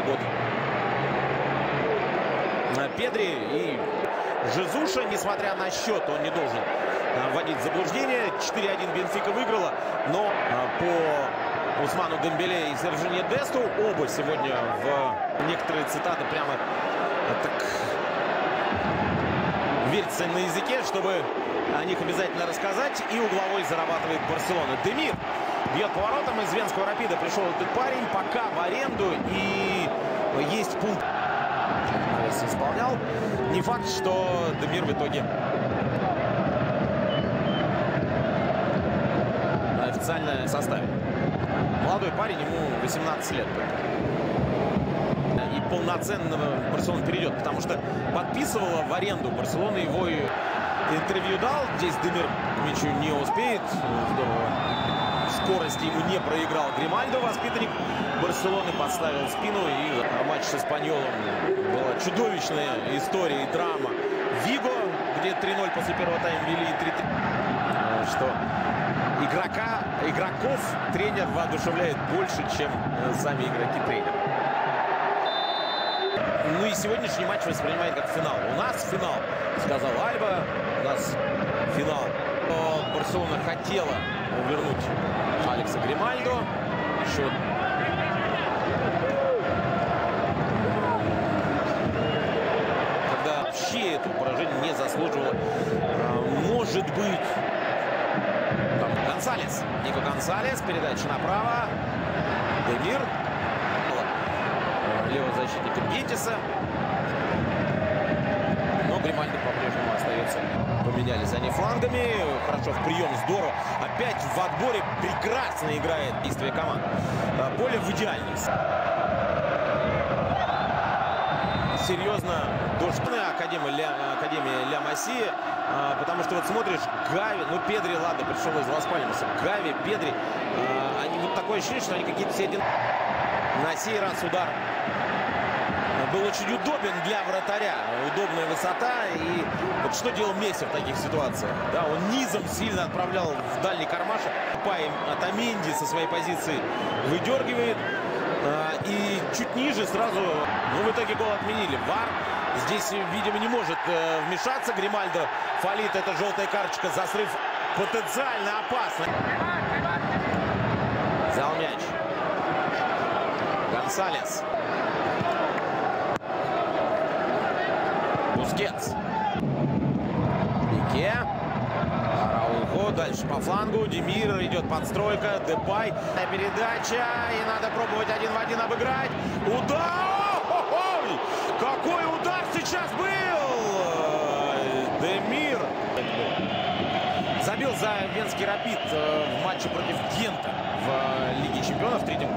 прошлый год. Педри и Жезуша, несмотря на счет, он не должен вводить в заблуждение. 4-1 Бенфика выиграла, но по Усману Дембеле и Сержине Десту оба сегодня в некоторые цитаты прямо так вертятся на языке, чтобы о них обязательно рассказать. И угловой зарабатывает Барселона. Демир бьет поворотом из Венского Рапида. Пришел этот парень пока в аренду и есть пункт. Исполнял. Не факт, что Демир в итоге официально составе. Молодой парень, ему 18 лет. И полноценно Барселона перейдет, потому что подписывала в аренду Барселона его интервью дал. Здесь Демир мячу не успеет. Скорости ему не проиграл Гримальдо, воспитанник Барселоны, подставил спину. И матч с Испаньолом была чудовищная история и драма. Виго, где 3-0 после первого тайма вели 3-3. Что игрока, игроков тренер воодушевляет больше, чем сами игроки тренера. Ну и сегодняшний матч воспринимает как финал. У нас финал, сказал Альба. У нас финал. Барселона хотела вернуть Алекса Гримальдо. Счет когда вообще это поражение не заслуживало. Может быть, там Гонсалес. Нико Гонсалес. Передача направо. Демир. Защитника Гетиса. Но Гримальдо по-прежнему остается. Поменялись они флангами. Хорошо в прием. Здорово. Опять в отборе прекрасно играет действие команд. Поле в идеальность. Серьезно, дождная академия Ля, академия Ля Масия. А, потому что вот смотришь, Гави, ну Педри, ладно, пришел из Лас-Пальмаса. Гави, Педри, а, они вот такое ощущение, что они какие-то все один... На сей раз удар был очень удобен для вратаря. Удобная высота. И вот что делал Месси в таких ситуациях? Да, он низом сильно отправлял в дальний кармашек. Паем Атаминди со своей позиции выдергивает. И чуть ниже сразу, ну, в итоге гол отменили. Вар здесь, видимо, не может вмешаться. Гримальдо фалит. Это желтая карточка за срыв потенциально опасно. Взял мяч. Гонсалес. Бускетс. Пике. Араухо. Дальше по флангу. Демир. Идет подстройка. Депай. Передача. И надо пробовать один в один обыграть. Удар! Ой! Какой удар сейчас был! Демир. Забил за Венский Рапид в матче против Гента в Лиге Чемпионов в третьем